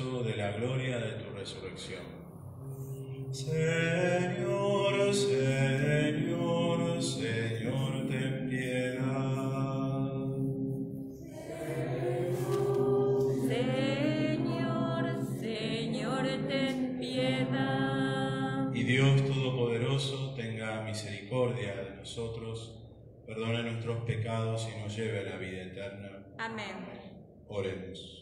de la gloria de tu resurrección. Señor, Señor, Señor, ten piedad. Señor, Señor, ten piedad. Y Dios Todopoderoso tenga misericordia de nosotros, perdone nuestros pecados y nos lleve a la vida eterna. Amén. Oremos.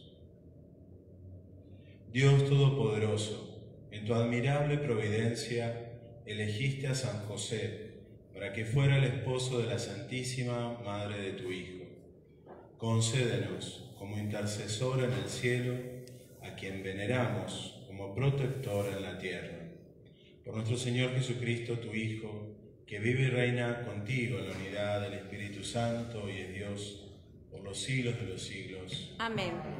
Dios Todopoderoso, en tu admirable providencia elegiste a San José para que fuera el esposo de la Santísima Madre de tu Hijo. Concédenos como intercesor en el cielo a quien veneramos como protector en la tierra. Por nuestro Señor Jesucristo, tu Hijo, que vive y reina contigo en la unidad del Espíritu Santo y es Dios por los siglos de los siglos. Amén.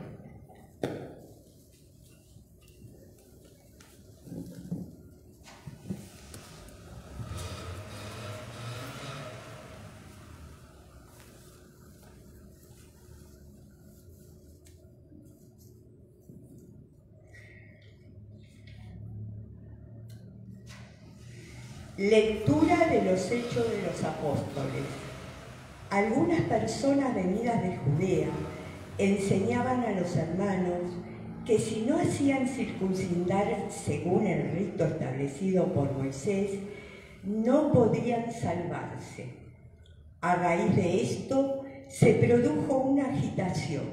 Lectura de los Hechos de los Apóstoles. Algunas personas venidas de Judea enseñaban a los hermanos que si no hacían circuncidar según el rito establecido por Moisés, no podían salvarse. A raíz de esto se produjo una agitación.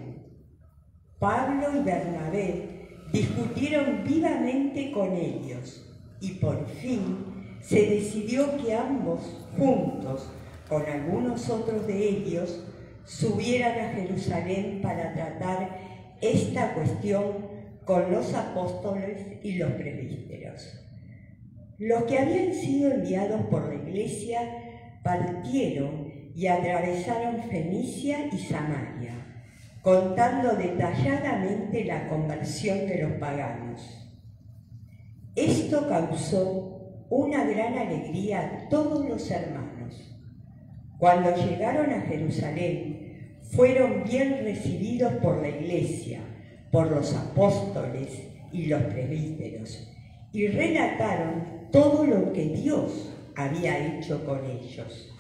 Pablo y Bernabé discutieron vivamente con ellos y por fin se decidió que ambos, juntos, con algunos otros de ellos, subieran a Jerusalén para tratar esta cuestión con los apóstoles y los presbíteros. Los que habían sido enviados por la iglesia partieron y atravesaron Fenicia y Samaria, contando detalladamente la conversión de los paganos. Esto causó una gran alegría a todos los hermanos. Cuando llegaron a Jerusalén, fueron bien recibidos por la iglesia, por los apóstoles y los presbíteros, y relataron todo lo que Dios había hecho con ellos.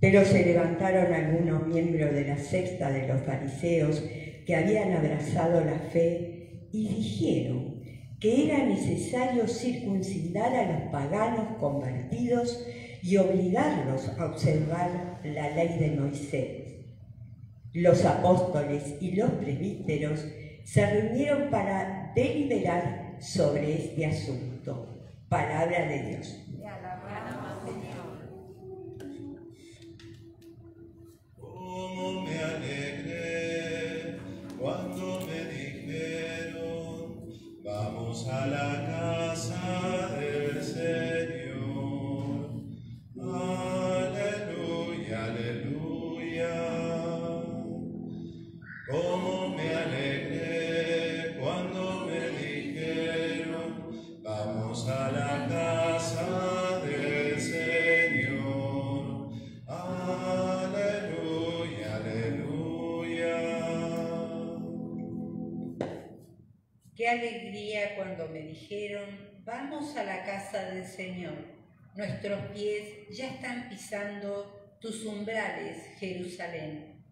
Pero se levantaron algunos miembros de la sexta de los fariseos que habían abrazado la fe y dijeron, que era necesario circuncidar a los paganos convertidos y obligarlos a observar la ley de Moisés. Los apóstoles y los presbíteros se reunieron para deliberar sobre este asunto. Palabra de Dios. A casa del Señor. Nuestros pies ya están pisando tus umbrales, Jerusalén.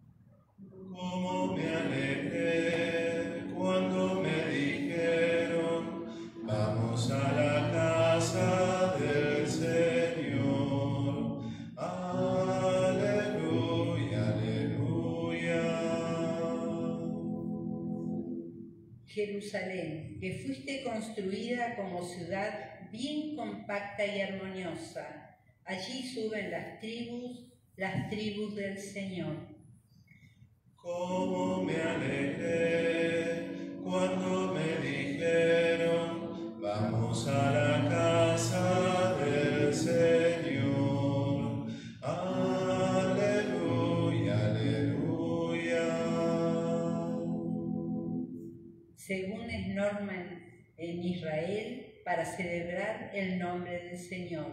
Como me alegré cuando me dijeron, vamos a la casa del Señor. Aleluya, aleluya. Jerusalén que fuiste construida como ciudad bien compacta y armoniosa. Allí suben las tribus, las tribus del Señor. Cómo me alegré cuando me dijeron, vamos a la casa del Señor. Aleluya, aleluya. Según norma en Israel para celebrar el nombre del Señor,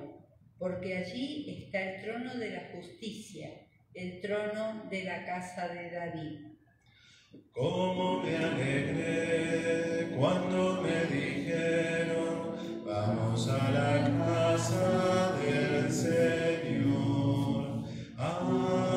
porque allí está el trono de la justicia, el trono de la casa de David. Como me alegré cuando me dijeron, vamos a la casa del Señor. Aleluya,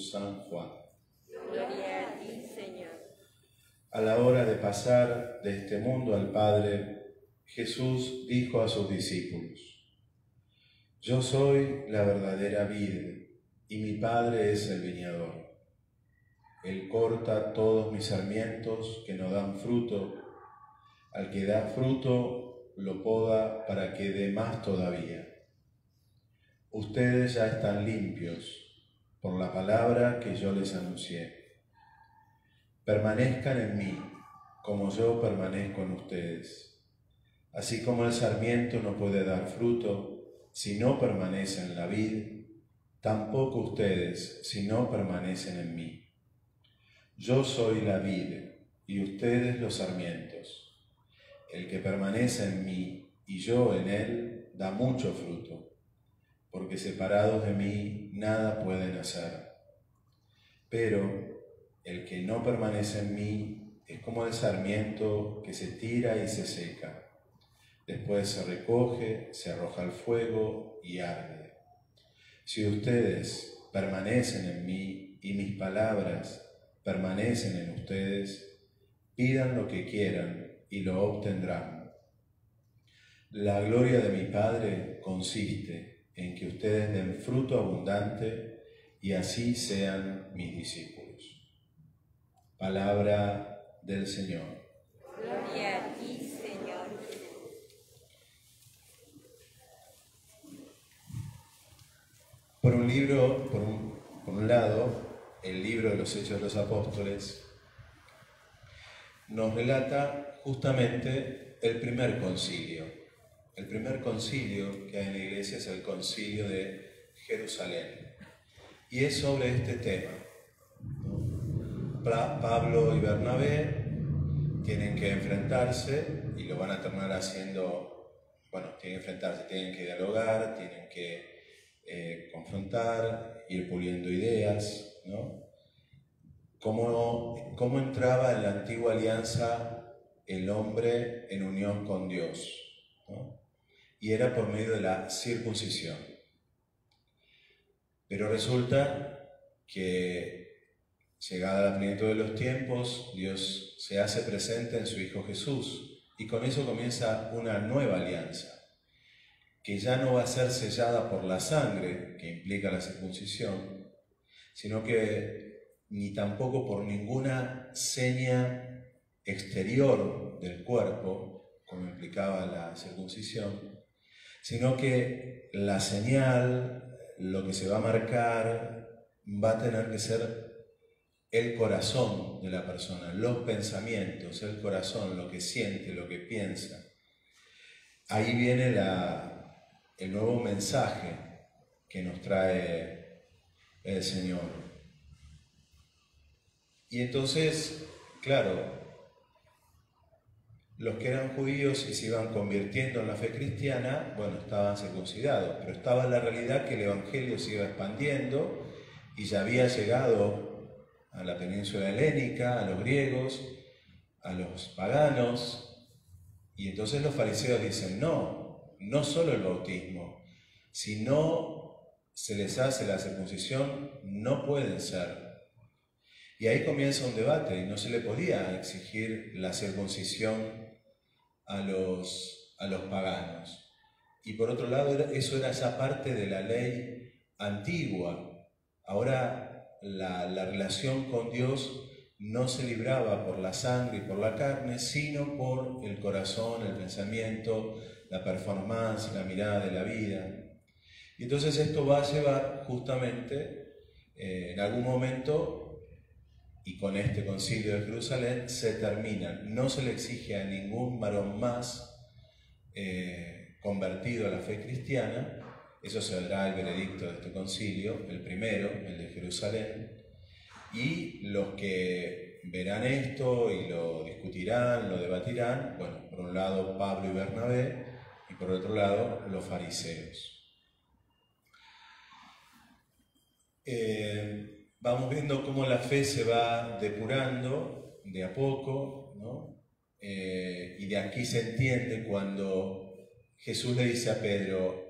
San Juan. Gloria a ti, Señor. A la hora de pasar de este mundo al Padre, Jesús dijo a sus discípulos, Yo soy la verdadera vid y mi Padre es el viñador. Él corta todos mis sarmientos que no dan fruto. Al que da fruto, lo poda para que dé más todavía. Ustedes ya están limpios por la palabra que yo les anuncié. Permanezcan en mí, como yo permanezco en ustedes. Así como el sarmiento no puede dar fruto si no permanece en la vid, tampoco ustedes si no permanecen en mí. Yo soy la vid y ustedes los sarmientos. El que permanece en mí y yo en él da mucho fruto porque separados de mí nada pueden hacer. Pero el que no permanece en mí es como el sarmiento que se tira y se seca. Después se recoge, se arroja al fuego y arde. Si ustedes permanecen en mí y mis palabras permanecen en ustedes, pidan lo que quieran y lo obtendrán. La gloria de mi Padre consiste en que ustedes den fruto abundante y así sean mis discípulos. Palabra del Señor. Gloria a ti, Señor. Por un libro, por un, por un lado, el libro de los Hechos de los Apóstoles nos relata justamente el primer concilio. El primer concilio que hay en la iglesia es el concilio de Jerusalén. Y es sobre este tema. Pablo y Bernabé tienen que enfrentarse y lo van a terminar haciendo, bueno, tienen que enfrentarse, tienen que dialogar, tienen que eh, confrontar, ir puliendo ideas, ¿no? Cómo, cómo entraba en la antigua alianza el hombre en unión con Dios, ¿no? Y era por medio de la circuncisión. Pero resulta que, llegada la plenitud de los tiempos, Dios se hace presente en su Hijo Jesús, y con eso comienza una nueva alianza que ya no va a ser sellada por la sangre que implica la circuncisión, sino que ni tampoco por ninguna seña exterior del cuerpo, como implicaba la circuncisión, sino que la señal, lo que se va a marcar, va a tener que ser el corazón de la persona, los pensamientos, el corazón, lo que siente, lo que piensa. Ahí viene el nuevo mensaje que nos trae el Señor. Y entonces, claro, los que eran judíos y se iban convirtiendo en la fe cristiana, bueno, estaban circuncidados, pero estaba la realidad que el Evangelio se iba expandiendo y ya había llegado a la península helénica, a los griegos, a los paganos, y entonces los fariseos dicen, no, no solo el bautismo, si no se les hace la circuncisión, no pueden ser. Y ahí comienza un debate y no se le podía exigir la circuncisión a los, a los paganos. Y por otro lado, eso era ya parte de la ley antigua. Ahora la, la relación con Dios no se libraba por la sangre y por la carne, sino por el corazón, el pensamiento, la performance, la mirada de la vida. Y entonces esto va a llevar justamente, eh, en algún momento, y con este concilio de Jerusalén, se termina. No se le exige a ningún varón más eh, convertido a la fe cristiana, eso se dará el veredicto de este concilio, el primero, el de Jerusalén, y los que verán esto y lo discutirán, lo debatirán, bueno, por un lado Pablo y Bernabé y por otro lado los fariseos. Eh, vamos viendo cómo la fe se va depurando de a poco. Eh, y de aquí se entiende cuando Jesús le dice a Pedro,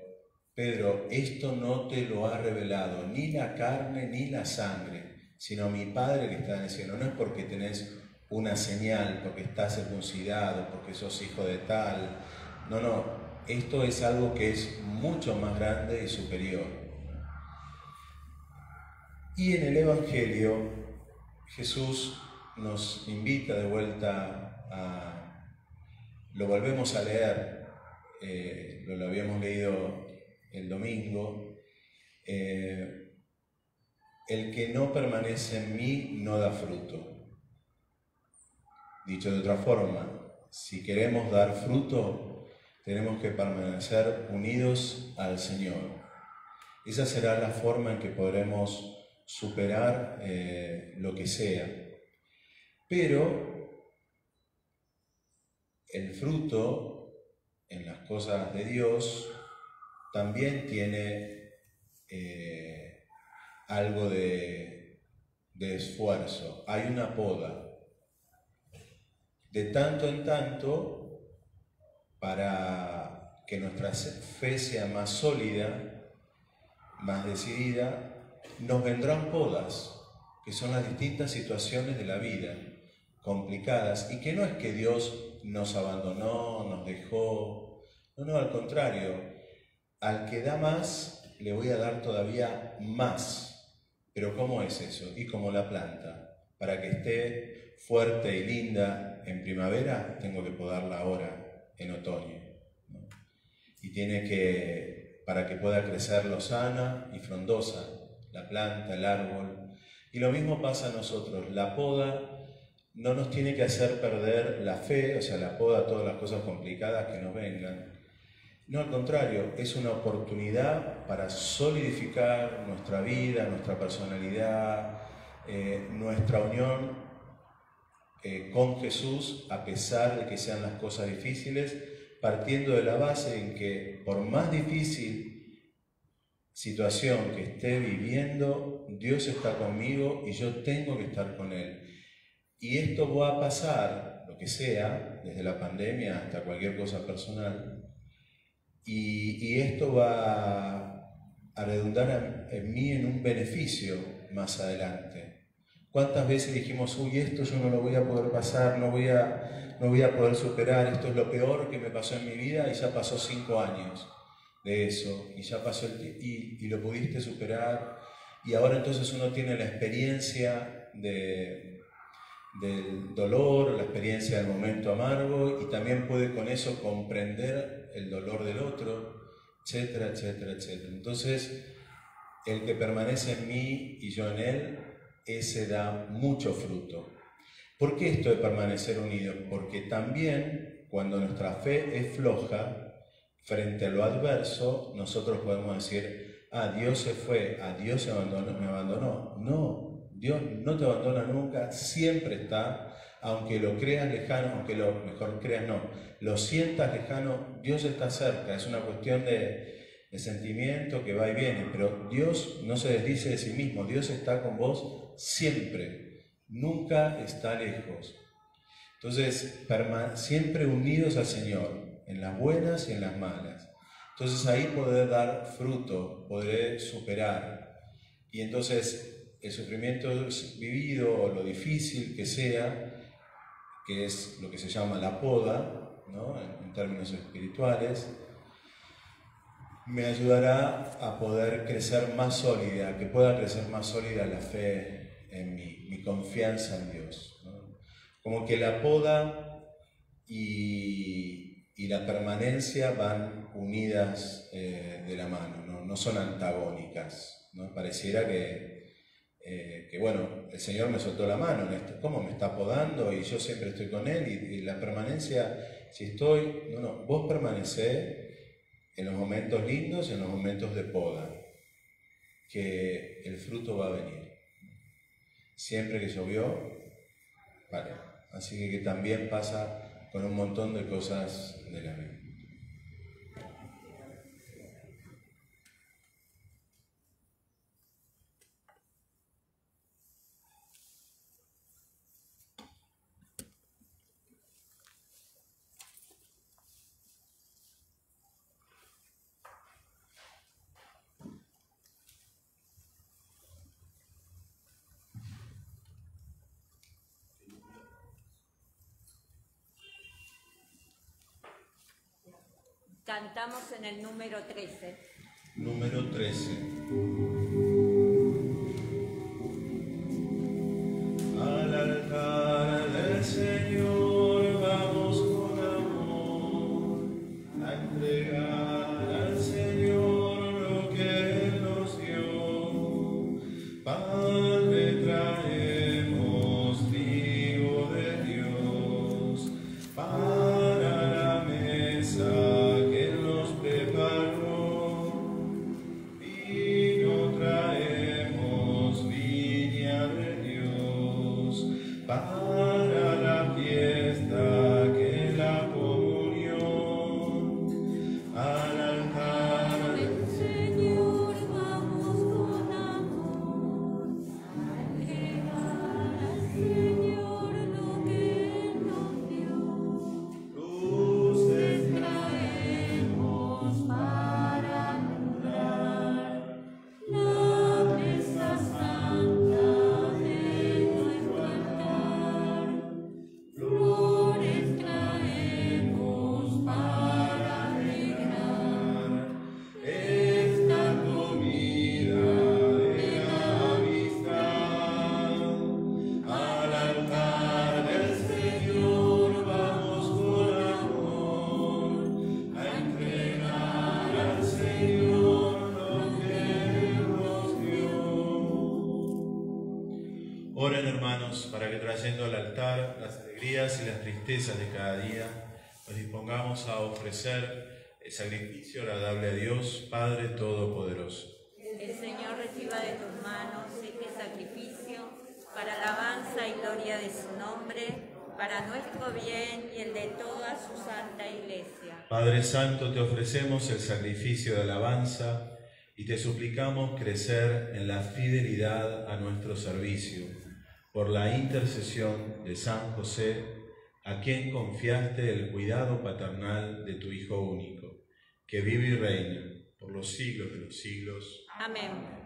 Pedro, esto no te lo ha revelado ni la carne ni la sangre, sino mi Padre que está en el cielo. No es porque tenés una señal, porque estás circuncidado, porque sos hijo de tal. No, no, esto es algo que es mucho más grande y superior. Y en el Evangelio Jesús nos invita de vuelta a... Lo volvemos a leer, eh, lo, habíamos leído el domingo. Eh, el que no permanece en mí no da fruto. Dicho de otra forma, si queremos dar fruto, tenemos que permanecer unidos al Señor. Esa será la forma en que podremos superar eh, lo que sea. Pero el fruto en las cosas de Dios también tiene eh, algo de, esfuerzo, hay una poda. De tanto en tanto, para que nuestra fe sea más sólida, más decidida, nos vendrán podas, que son las distintas situaciones de la vida, complicadas, y que no es que Dios nos abandonó, nos dejó, no, no, al contrario, al que da más, le voy a dar todavía más. Pero ¿cómo es eso? Y como la planta, para que esté fuerte y linda en primavera, tengo que podarla ahora, en otoño. Y tiene que, para que pueda crecer lozana y frondosa, la planta, el árbol. Y lo mismo pasa a nosotros, la poda no nos tiene que hacer perder la fe, o sea, la poda, todas las cosas complicadas que nos vengan, no, al contrario, es una oportunidad para solidificar nuestra vida, nuestra personalidad, eh, nuestra unión eh, con Jesús, a pesar de que sean las cosas difíciles, partiendo de la base en que por más difícil situación que esté viviendo, Dios está conmigo y yo tengo que estar con Él. Y esto va a pasar, lo que sea, desde la pandemia hasta cualquier cosa personal, y, esto va a redundar en, mí en un beneficio más adelante. ¿Cuántas veces dijimos, uy, esto yo no lo voy a poder pasar, no voy a, no voy a poder superar, esto es lo peor que me pasó en mi vida y ya pasó cinco años de eso y ya pasó el y, y lo pudiste superar y ahora entonces uno tiene la experiencia de, del dolor, la experiencia del momento amargo y también puede con eso comprender el dolor del otro, etcétera, etcétera, etcétera. Entonces, el que permanece en mí y yo en él, ese da mucho fruto. ¿Por qué esto de permanecer unidos? Porque también cuando nuestra fe es floja, frente a lo adverso, nosotros podemos decir, ah, Dios se fue, a ah, Dios me abandonó. No, Dios no te abandona nunca, siempre está, aunque lo creas lejano, aunque lo mejor creas no, lo sientas lejano, Dios está cerca, es una cuestión de, sentimiento que va y viene, pero Dios no se desdice de sí mismo, Dios está con vos siempre, nunca está lejos. Entonces, siempre unidos al Señor, en las buenas y en las malas. Entonces ahí poder dar fruto, poder superar. Y entonces el sufrimiento vivido o lo difícil que sea, que es lo que se llama la poda, en, términos espirituales, me ayudará a poder crecer más sólida, que pueda crecer más sólida la fe en mí, mi confianza en Dios. ¿no? Como que la poda y, y la permanencia van unidas eh, de la mano, ¿no? no son antagónicas. ¿no? Pareciera que, eh, que, bueno, el Señor me soltó la mano, ¿cómo me está podando? Y yo siempre estoy con Él y, y la permanencia, si estoy, no, no, vos permanecés en los momentos lindos en los momentos de poda, que el fruto va a venir. Siempre que llovió, vale. Así que también pasa con un montón de cosas de la vida. Trayendo al altar las alegrías y las tristezas de cada día, nos dispongamos a ofrecer el sacrificio agradable a Dios, Padre Todopoderoso. El Señor reciba de tus manos este sacrificio para alabanza y gloria de su nombre, para nuestro bien y el de toda su santa iglesia. Padre Santo, te ofrecemos el sacrificio de alabanza y te suplicamos crecer en la fidelidad a nuestro servicio, por la intercesión de San José, a quien confiaste el cuidado paternal de tu Hijo único, que vive y reina por los siglos de los siglos. Amén.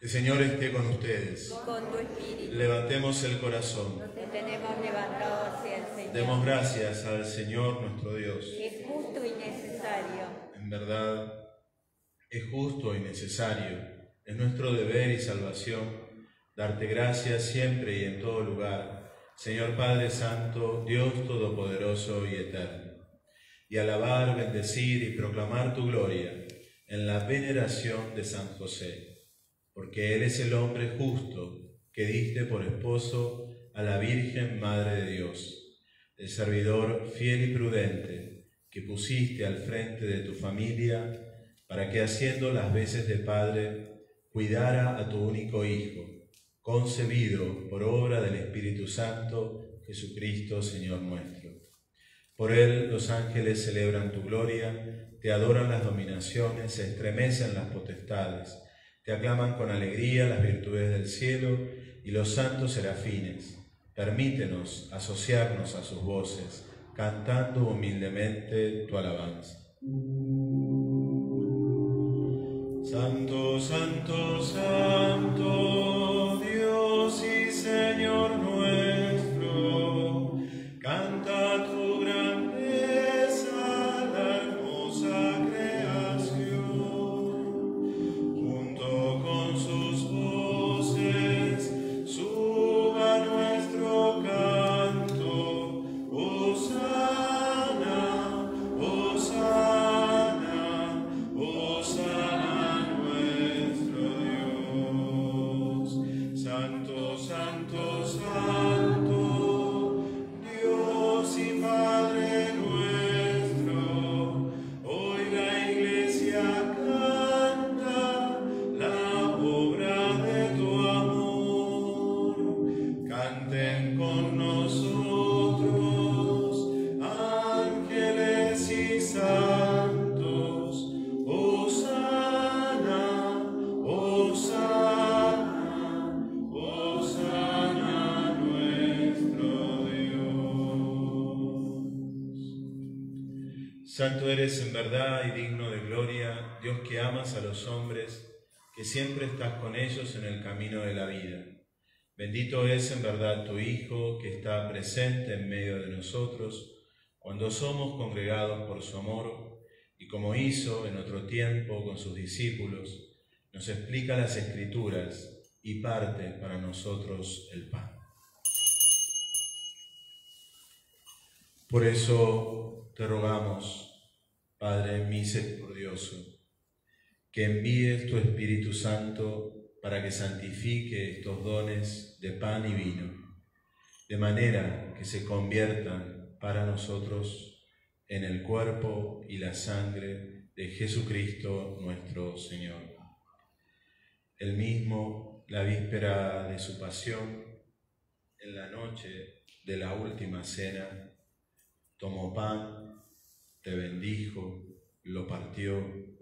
El Señor esté con ustedes. Con tu espíritu Levantemos el corazón. te tenemos levantado hacia el Señor. Demos gracias al Señor nuestro Dios. es justo y necesario. En verdad, es justo y necesario, es nuestro deber y salvación darte gracias siempre y en todo lugar, Señor Padre Santo, Dios Todopoderoso y Eterno, y alabar, bendecir y proclamar tu gloria en la veneración de San José, porque Él es el hombre justo que diste por esposo a la Virgen Madre de Dios, el servidor fiel y prudente que pusiste al frente de tu familia para que haciendo las veces de padre cuidara a tu único Hijo, concebido por obra del Espíritu Santo, Jesucristo, Señor nuestro. Por él los ángeles celebran tu gloria, te adoran las dominaciones, se estremecen las potestades, te aclaman con alegría las virtudes del cielo y los santos serafines. Permítenos asociarnos a sus voces, cantando humildemente tu alabanza. Santo, santo, santo, con ellos en el camino de la vida. Bendito es en verdad tu Hijo, que está presente en medio de nosotros, cuando somos congregados por su amor, y como hizo en otro tiempo con sus discípulos, nos explica las escrituras y parte para nosotros el pan. Por eso te rogamos, Padre misericordioso, que envíes tu Espíritu Santo para que santifique estos dones de pan y vino, de manera que se conviertan para nosotros en el cuerpo y la sangre de Jesucristo nuestro Señor. El mismo, la víspera de su pasión, en la noche de la última cena, tomó pan, te bendijo, lo partió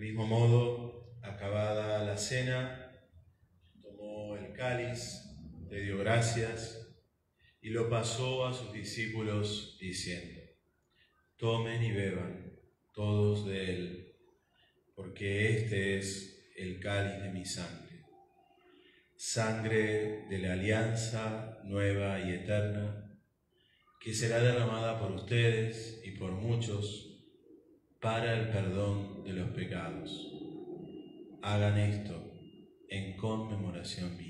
Mismo modo, acabada la cena, tomó el cáliz, le dio gracias y lo pasó a sus discípulos diciendo, tomen y beban todos de él, porque este es el cáliz de mi sangre, sangre de la alianza nueva y eterna, que será derramada por ustedes y por muchos para el perdón de los pecados. Hagan esto en conmemoración mía.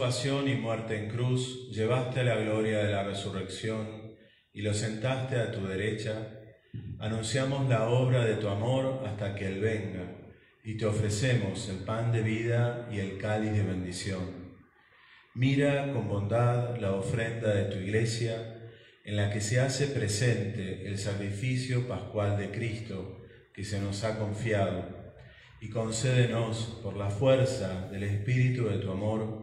Pasión y muerte en cruz llevaste la gloria de la resurrección y lo sentaste a tu derecha, anunciamos la obra de tu amor hasta que Él venga, y te ofrecemos el pan de vida y el cáliz de bendición. Mira con bondad la ofrenda de tu iglesia, en la que se hace presente el sacrificio pascual de Cristo que se nos ha confiado, y concédenos, por la fuerza del Espíritu de tu amor,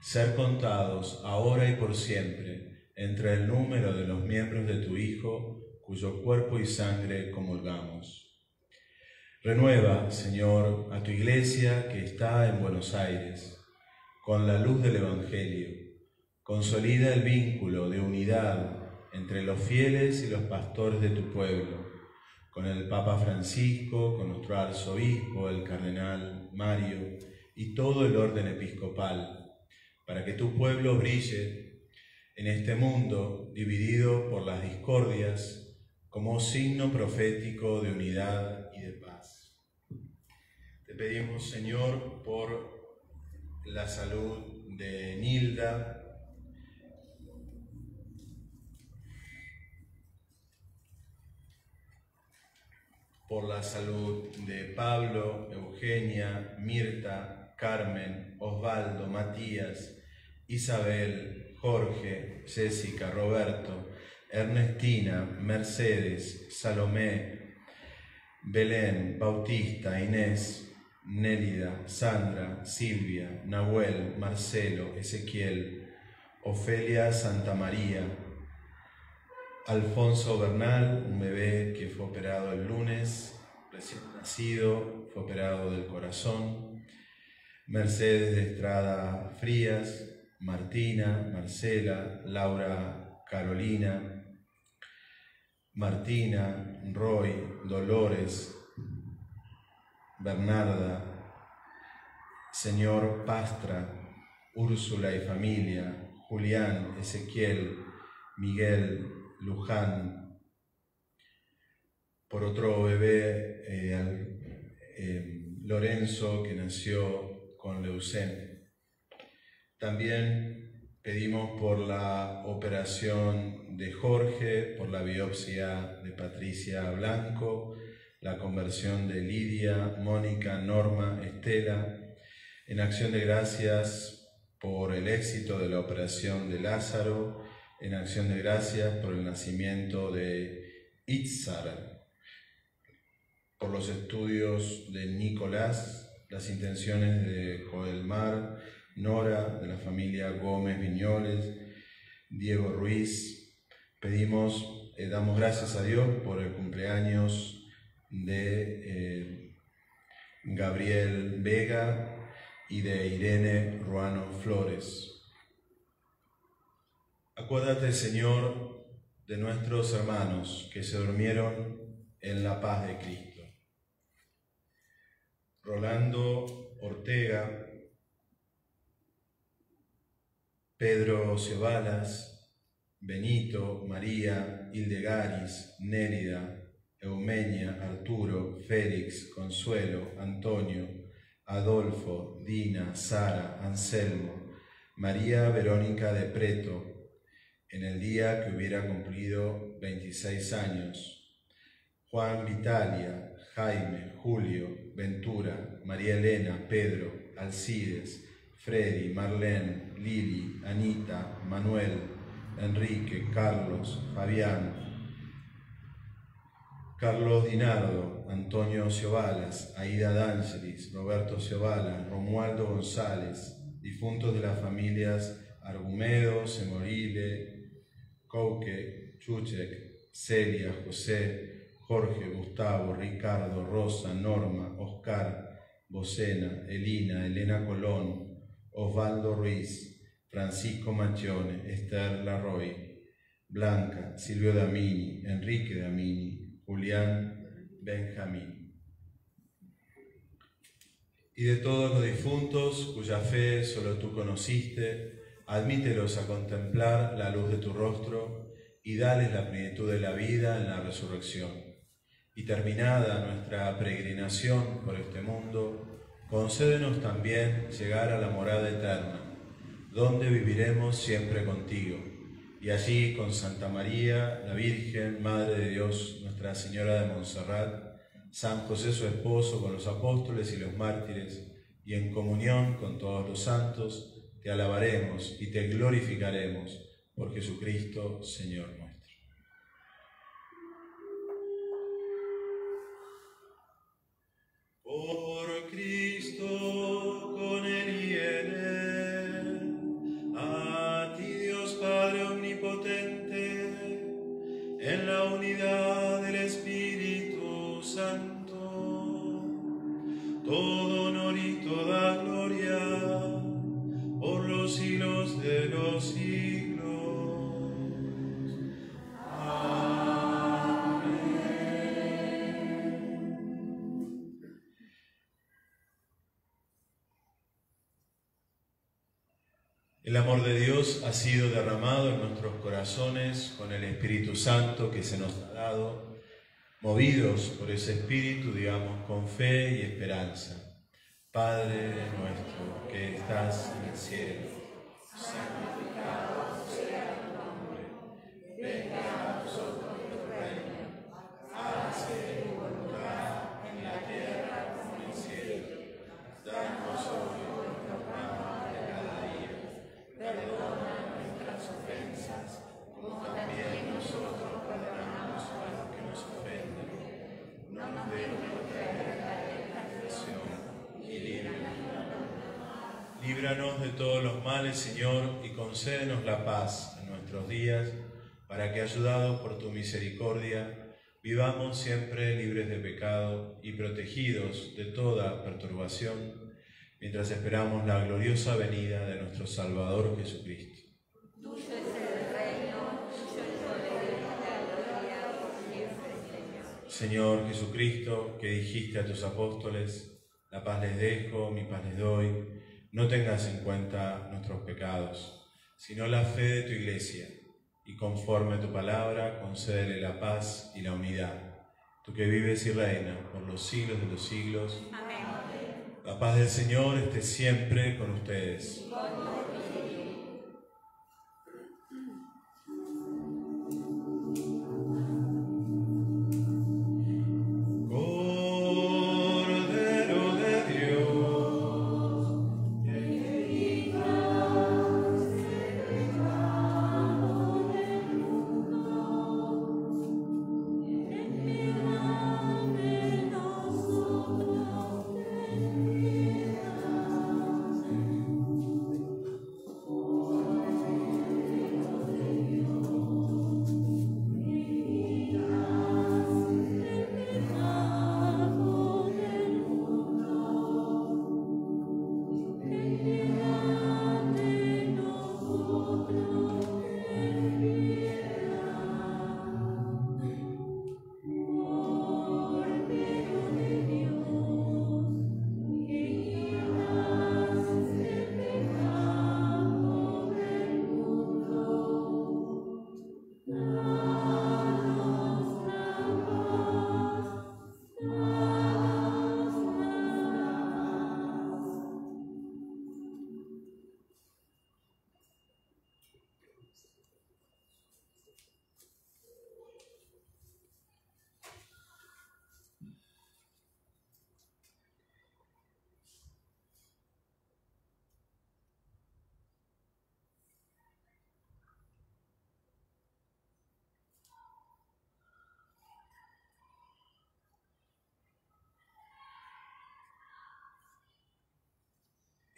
ser contados ahora y por siempre entre el número de los miembros de tu Hijo, cuyo cuerpo y sangre comulgamos. Renueva, Señor, a tu iglesia que está en Buenos Aires, con la luz del Evangelio. Consolida el vínculo de unidad entre los fieles y los pastores de tu pueblo, con el Papa Francisco, con nuestro arzobispo, el cardenal Mario, y todo el orden episcopal, para que tu pueblo brille en este mundo dividido por las discordias como signo profético de unidad y de paz. Te pedimos, Señor, por la salud de Nilda, por la salud de Pablo, Eugenia, Mirta, Carmen, Osvaldo, Matías, Isabel, Jorge, Jessica, Roberto, Ernestina, Mercedes, Salomé, Belén, Bautista, Inés, Nélida, Sandra, Silvia, Nahuel, Marcelo, Ezequiel, Ofelia Santa María, Alfonso Bernal, un bebé que fue operado el lunes, recién nacido, fue operado del corazón, Mercedes de Estrada Frías, Martina, Marcela, Laura Carolina, Martina, Roy, Dolores, Bernarda, Señor Pastra, Úrsula y familia, Julián, Ezequiel, Miguel, Luján, por otro bebé, eh, eh, Lorenzo, que nació con leucemia. También pedimos por la operación de Jorge, por la biopsia de Patricia Blanco, la conversión de Lidia, Mónica, Norma, Estela, en acción de gracias por el éxito de la operación de Lázaro, en acción de gracias por el nacimiento de Itzara, por los estudios de Nicolás, las intenciones de Joelmar, Nora, de la familia Gómez Viñoles, Diego Ruiz. Pedimos, eh, damos gracias a Dios por el cumpleaños de eh, Gabriel Vega y de Irene Ruano Flores. Acuérdate, Señor, de nuestros hermanos que se durmieron en la paz de Cristo. Rolando Ortega, Pedro Cebalas, Benito, María, Hildegaris, Nérida, Eumenia, Arturo, Félix, Consuelo, Antonio, Adolfo, Dina, Sara, Anselmo, María Verónica de Preto, en el día que hubiera cumplido 26 años. Juan Vitalia, Jaime, Julio, Ventura, María Elena, Pedro, Alcides, Freddy, Marlene, Lili, Anita, Manuel, Enrique, Carlos, Fabián, Carlos Dinardo, Antonio Ciobalas, Aida D'Angelis, Roberto Ciobalas, Romualdo González, difuntos de las familias Argumedo, Semorile, Couque, Chuchek, Celia, José, Jorge, Gustavo, Ricardo, Rosa, Norma, Oscar, Bocena, Elina, Elena Colón, Osvaldo Ruiz, Francisco Machione, Esther Larroy, Blanca, Silvio Damini, Enrique Damini, Julián Benjamín. Y de todos los difuntos cuya fe solo tú conociste, admítelos a contemplar la luz de tu rostro y dales la plenitud de la vida en la resurrección. Y terminada nuestra peregrinación por este mundo, concédenos también llegar a la morada eterna, donde viviremos siempre contigo. Y allí con Santa María, la Virgen, Madre de Dios, Nuestra Señora de Montserrat, San José su esposo, con los apóstoles y los mártires, y en comunión con todos los santos, te alabaremos y te glorificaremos por Jesucristo, Señor sido derramado en nuestros corazones con el Espíritu Santo que se nos ha dado. Movidos por ese Espíritu, digamos, con fe y esperanza. Padre nuestro que estás en el cielo, sea tu nombre. Venga a nosotros tu reino. Hágase tu voluntad en la tierra como en el cielo. Danos hoy nuestro pan de cada día. Perdona nuestras ofensas, como también nosotros perdonamos a los que nos ofenden. No nos dejes caer en la tentación Líbranos de todos los males, Señor, y concédenos la paz en nuestros días, para que, ayudados por tu misericordia, vivamos siempre libres de pecado y protegidos de toda perturbación, mientras esperamos la gloriosa venida de nuestro Salvador Jesucristo. Señor Jesucristo, que dijiste a tus apóstoles, la paz les dejo, mi paz les doy, no tengas en cuenta nuestros pecados, sino la fe de tu iglesia, y conforme a tu palabra, concédele la paz y la unidad. Tú que vives y reinas por los siglos de los siglos. Amén. La paz del Señor esté siempre con ustedes.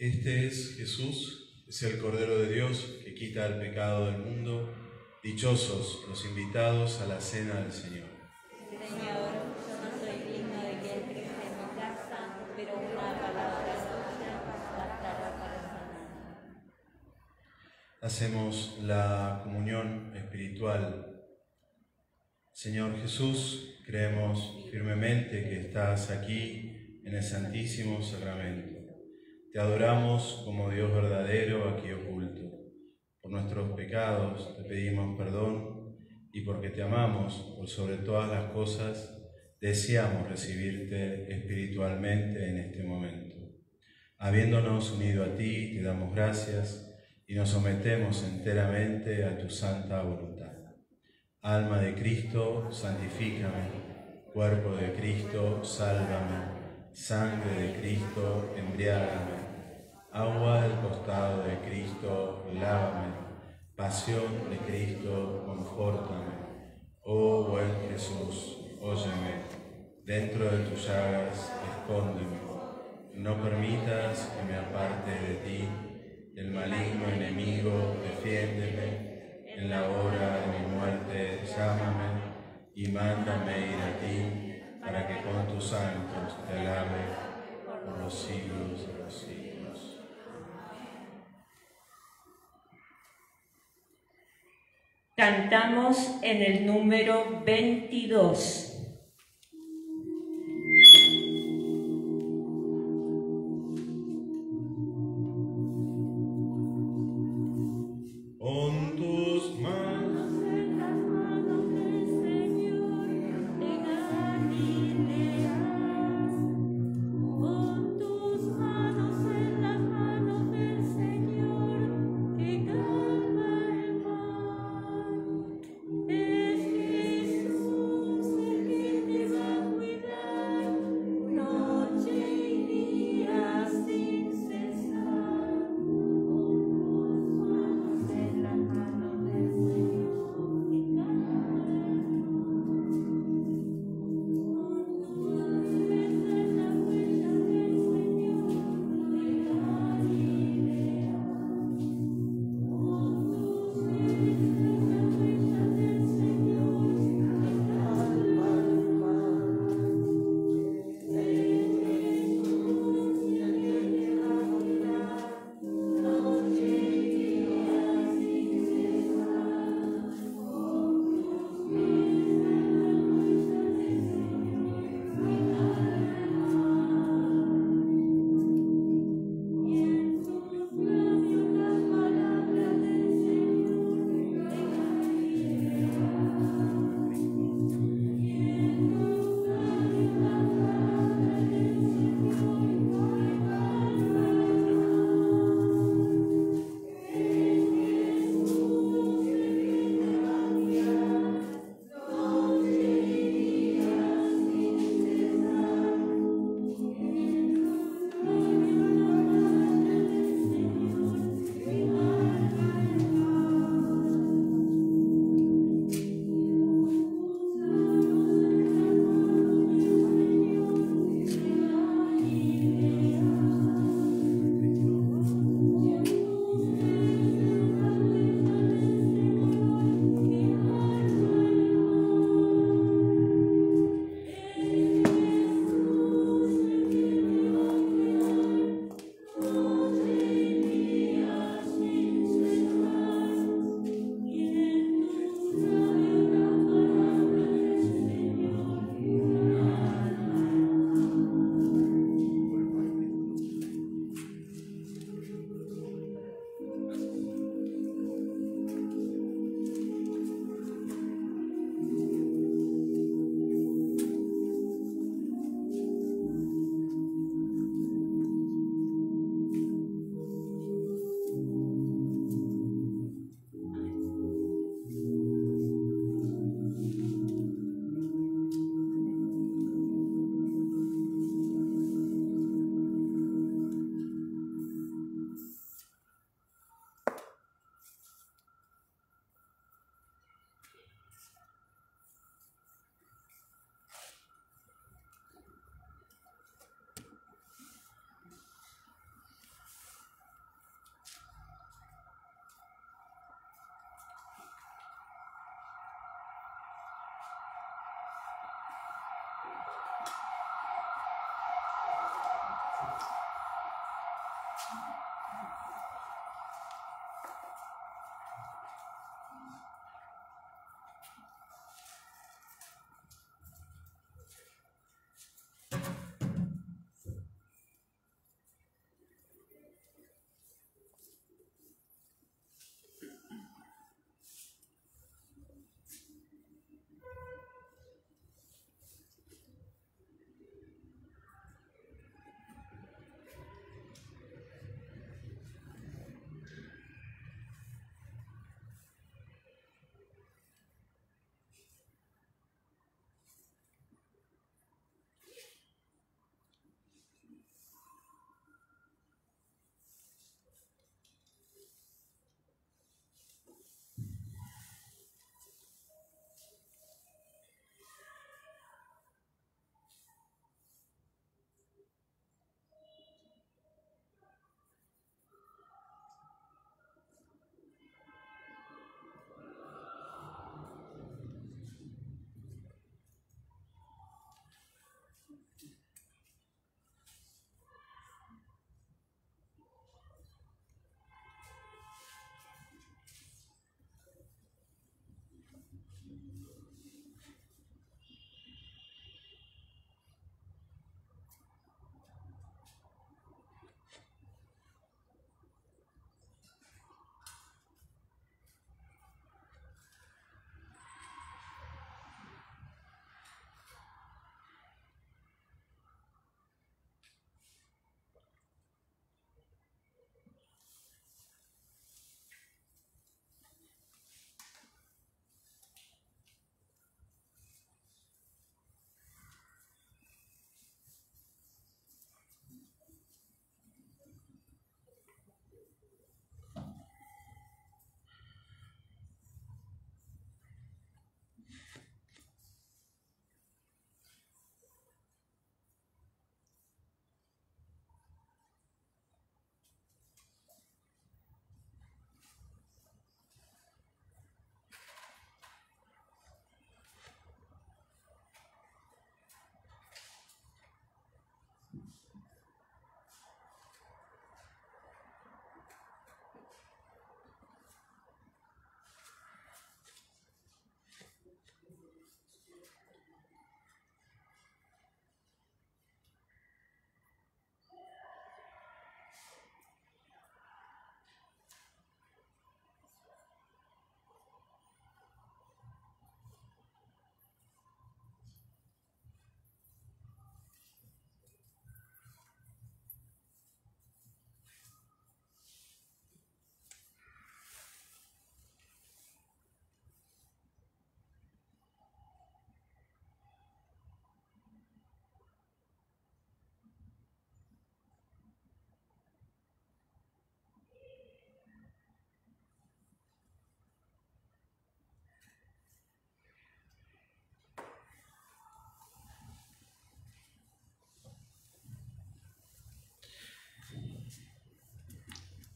Este es Jesús, es el Cordero de Dios que quita el pecado del mundo. Dichosos los invitados a la cena del Señor. Señor, yo no soy digno de que entre en mi casa, pero una palabra bastará para sanar. Hacemos la comunión espiritual. Señor Jesús, creemos firmemente que estás aquí en el Santísimo Sacramento te adoramos como Dios verdadero aquí oculto. Por nuestros pecados te pedimos perdón y porque te amamos por sobre todas las cosas, deseamos recibirte espiritualmente en este momento. Habiéndonos unido a ti, te damos gracias y nos sometemos enteramente a tu santa voluntad. Alma de Cristo, santifícame. Cuerpo de Cristo, sálvame. Sangre de Cristo, embriágame agua del costado de Cristo, lávame, pasión de Cristo, confórtame. Oh buen Jesús, óyeme, dentro de tus llagas, escóndeme. No permitas que me aparte de ti, el maligno enemigo, defiéndeme. En la hora de mi muerte, llámame y mándame ir a ti, para que con tus santos te alabe por los siglos de los siglos. Cantamos en el número 22.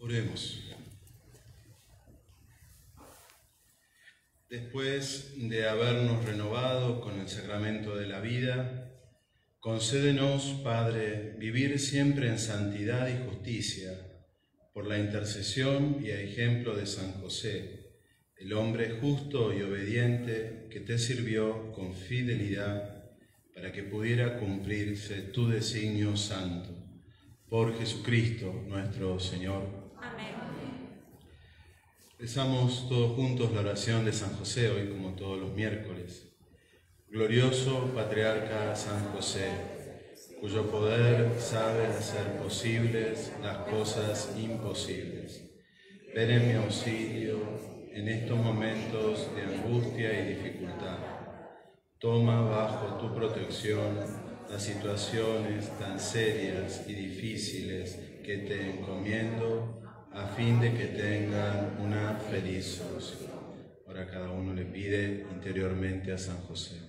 Oremos. Después de habernos renovado con el sacramento de la vida, concédenos, Padre, vivir siempre en santidad y justicia, por la intercesión y ejemplo de San José, el hombre justo y obediente que te sirvió con fidelidad para que pudiera cumplirse tu designio santo. Por Jesucristo nuestro Señor. Rezamos todos juntos la oración de San José hoy como todos los miércoles. Glorioso Patriarca San José, cuyo poder sabe hacer posibles las cosas imposibles. Ven en mi auxilio en estos momentos de angustia y dificultad. Toma bajo tu protección las situaciones tan serias y difíciles que te encomiendo a fin de que tengan una feliz solución. Ahora cada uno le pide interiormente a San José.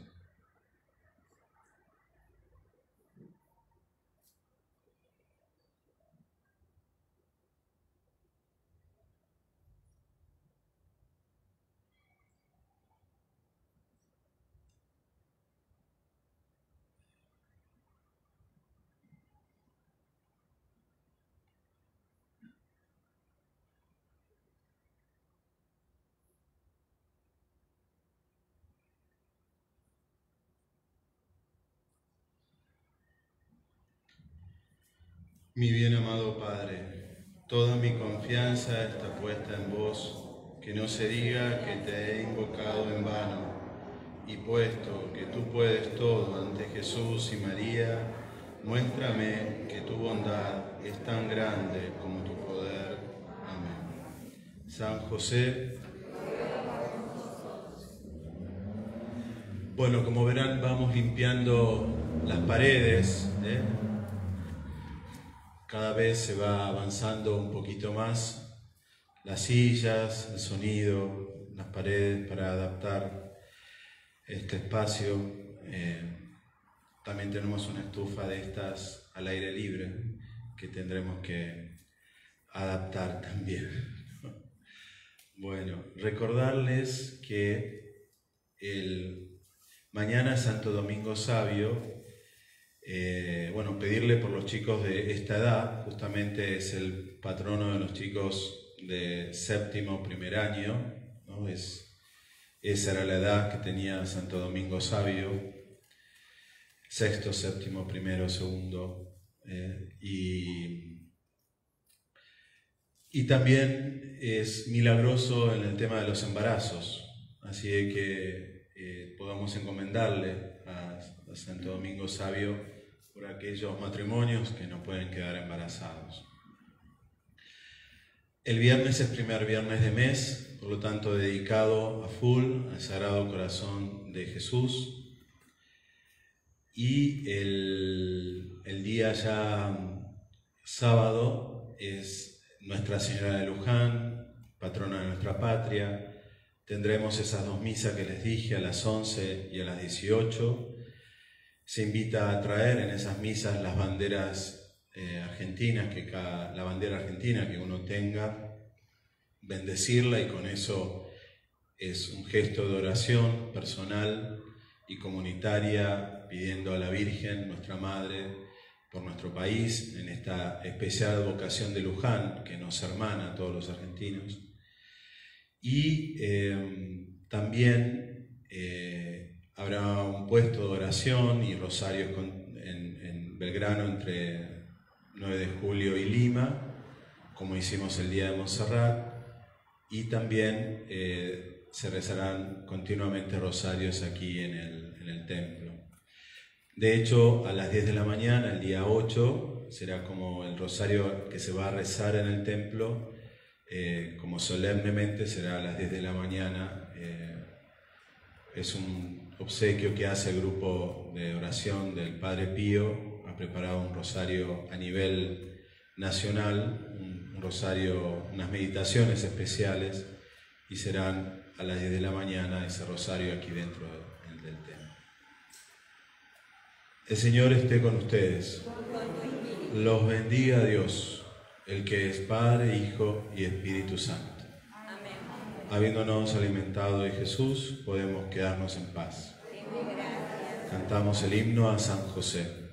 Mi bien amado Padre, toda mi confianza está puesta en vos, que no se diga que te he invocado en vano, y puesto que tú puedes todo ante Jesús y María, muéstrame que tu bondad es tan grande como tu poder. Amén. San José, bueno, como verán, vamos limpiando las paredes. ¿eh? Cada vez se va avanzando un poquito más las sillas, el sonido, las paredes para adaptar este espacio. Eh, también tenemos una estufa de estas al aire libre que tendremos que adaptar también. Bueno, recordarles que el mañana Santo Domingo Sabio eh, bueno, pedirle por los chicos de esta edad, justamente es el patrono de los chicos de séptimo, primer año, ¿no? es, esa era la edad que tenía Santo Domingo Sabio, sexto, séptimo, primero, segundo, eh, y, y también es milagroso en el tema de los embarazos, así que eh, podamos encomendarle a, a Santo Domingo Sabio por aquellos matrimonios que no pueden quedar embarazados. El viernes es primer viernes de mes, por lo tanto dedicado a full al Sagrado Corazón de Jesús. Y el, el día ya sábado es Nuestra Señora de Luján, patrona de nuestra patria. Tendremos esas dos misas que les dije a las 11 y a las 18 se invita a traer en esas misas las banderas eh, argentinas, que la bandera argentina que uno tenga, bendecirla y con eso es un gesto de oración personal y comunitaria pidiendo a la Virgen, nuestra Madre, por nuestro país, en esta especial vocación de Luján que nos hermana a todos los argentinos. Y eh, también eh, Habrá un puesto de oración y rosarios en, Belgrano entre 9 de julio y Lima, como hicimos el día de Montserrat, y también eh, se rezarán continuamente rosarios aquí en el, en el templo. De hecho, a las 10 de la mañana, el día 8, será como el rosario que se va a rezar en el templo, eh, como solemnemente será a las 10 de la mañana. Eh, es un obsequio que hace el grupo de oración del Padre Pío. Ha preparado un rosario a nivel nacional, un rosario, unas meditaciones especiales y serán a las 10 de la mañana ese rosario aquí dentro del templo. El Señor esté con ustedes. Los bendiga Dios, el que es Padre, Hijo y Espíritu Santo. Habiéndonos alimentado de Jesús, podemos quedarnos en paz. Cantamos el himno a San José.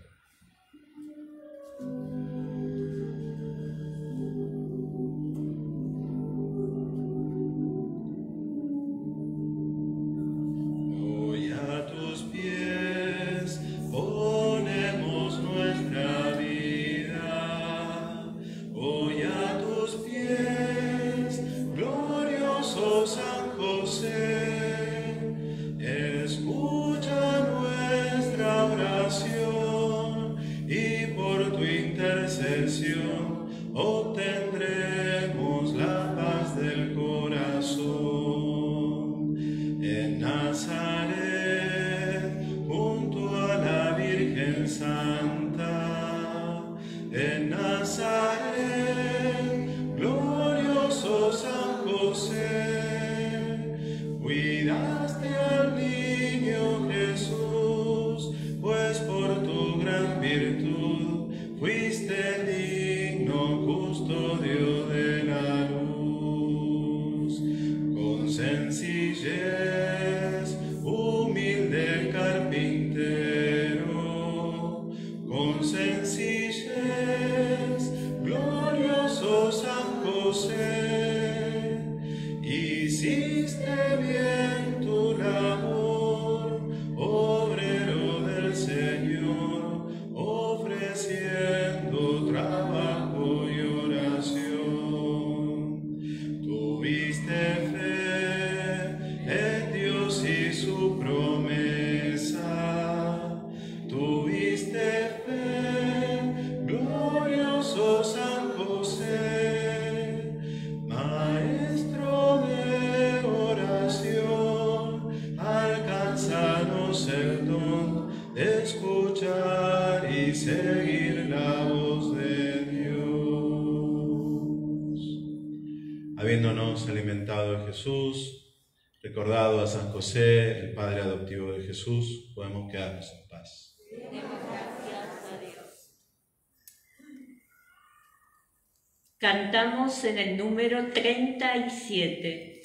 Habiéndonos alimentado de Jesús, recordado a San José, el Padre adoptivo de Jesús, podemos quedarnos en paz. gracias a Dios. Cantamos en el número 37.